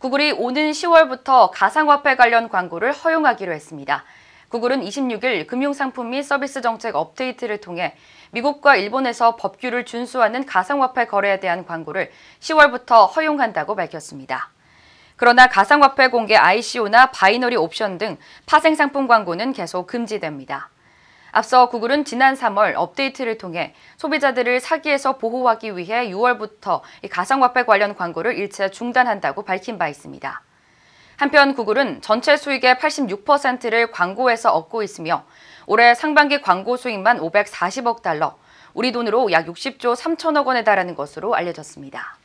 구글이 오는 10월부터 가상화폐 관련 광고를 허용하기로 했습니다. 구글은 26일 금융상품 및 서비스 정책 업데이트를 통해 미국과 일본에서 법규를 준수하는 가상화폐 거래에 대한 광고를 10월부터 허용한다고 밝혔습니다. 그러나 가상화폐 공개 ICO나 binary 옵션 등 파생 상품 광고는 계속 금지됩니다. 앞서 구글은 지난 3월 업데이트를 통해 소비자들을 사기에서 보호하기 위해 6월부터 가상화폐 관련 광고를 일체 중단한다고 밝힌 바 있습니다. 한편 구글은 전체 수익의 86%를 광고에서 얻고 있으며 올해 상반기 광고 수익만 540억 달러, 우리 돈으로 약 60조 3천억 원에 달하는 것으로 알려졌습니다.